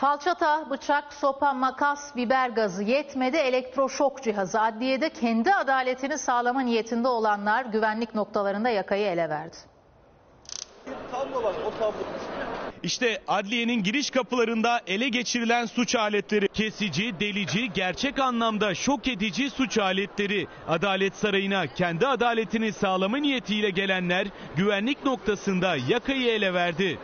Falçata, bıçak, sopa, makas, biber gazı yetmedi elektroşok cihazı. Adliyede kendi adaletini sağlama niyetinde olanlar güvenlik noktalarında yakayı ele verdi. tablo var o tablo. İşte adliyenin giriş kapılarında ele geçirilen suç aletleri. Kesici, delici, gerçek anlamda şok edici suç aletleri. Adalet Sarayı'na kendi adaletini sağlama niyetiyle gelenler güvenlik noktasında yakayı ele verdi.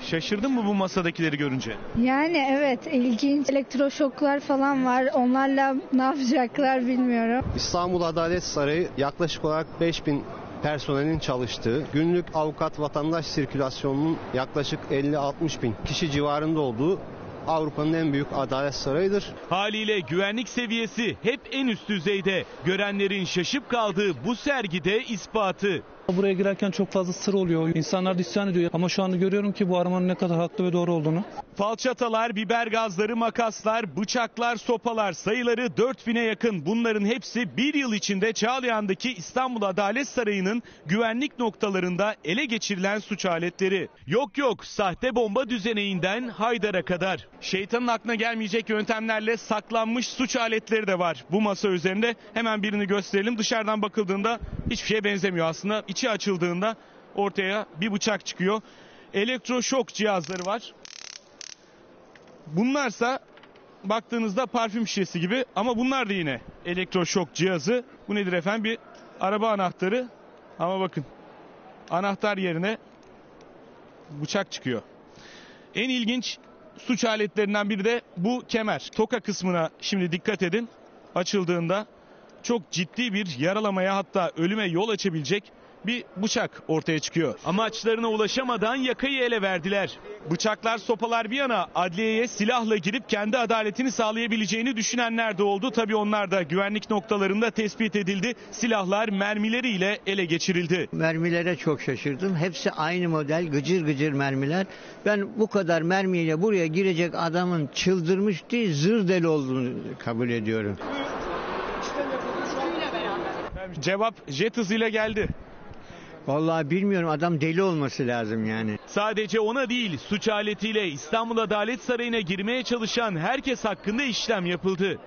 Şaşırdın mı bu masadakileri görünce? Yani evet ilginç elektroşoklar falan var. Onlarla ne yapacaklar bilmiyorum. İstanbul Adalet Sarayı yaklaşık olarak 5000 personelin çalıştığı, günlük avukat vatandaş sirkülasyonunun yaklaşık 50-60 bin kişi civarında olduğu Avrupa'nın en büyük adalet sarayıdır. Haliyle güvenlik seviyesi hep en üst düzeyde. Görenlerin şaşıp kaldığı bu sergide ispatı. Buraya girerken çok fazla sır oluyor. İnsanlar da isyan ediyor. Ama şu anda görüyorum ki bu aramanın ne kadar haklı ve doğru olduğunu. Falçatalar, biber gazları, makaslar, bıçaklar, sopalar sayıları 4000'e yakın. Bunların hepsi bir yıl içinde Çağlayan'daki İstanbul Adalet Sarayı'nın güvenlik noktalarında ele geçirilen suç aletleri. Yok yok sahte bomba düzeneğinden Haydar'a kadar. Şeytanın aklına gelmeyecek yöntemlerle saklanmış suç aletleri de var. Bu masa üzerinde hemen birini gösterelim. Dışarıdan bakıldığında hiçbir şeye benzemiyor aslında. İçi açıldığında ortaya bir bıçak çıkıyor. Elektroşok cihazları var. Bunlarsa baktığınızda parfüm şişesi gibi ama bunlar da yine elektroşok cihazı. Bu nedir efendim? Bir araba anahtarı ama bakın anahtar yerine bıçak çıkıyor. En ilginç suç aletlerinden biri de bu kemer. Toka kısmına şimdi dikkat edin. Açıldığında çok ciddi bir yaralamaya hatta ölüme yol açabilecek bir bıçak ortaya çıkıyor. Amaçlarına ulaşamadan yakayı ele verdiler. Bıçaklar, sopalar bir yana adliyeye silahla girip kendi adaletini sağlayabileceğini düşünenler de oldu. Tabii onlar da güvenlik noktalarında tespit edildi. Silahlar mermileriyle ele geçirildi. Mermilere çok şaşırdım. Hepsi aynı model gıcır gıcır mermiler. Ben bu kadar mermiyle buraya girecek adamın çıldırmış değil zır deli olduğunu kabul ediyorum. Cevap jet hızıyla geldi. Vallahi bilmiyorum adam deli olması lazım yani. Sadece ona değil suç aletiyle İstanbul Adalet Sarayı'na girmeye çalışan herkes hakkında işlem yapıldı.